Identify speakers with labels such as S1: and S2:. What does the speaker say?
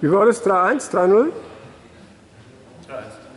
S1: Wie war das? 3-1, 3-0? 3-1.